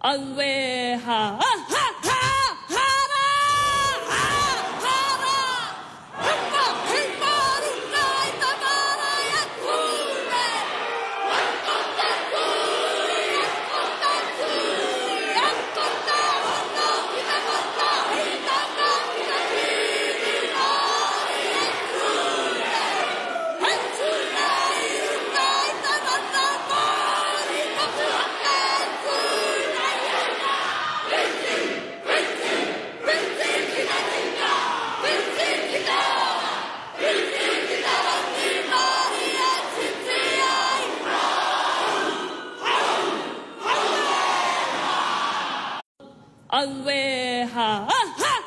Away, Ah! Aweha. Aha!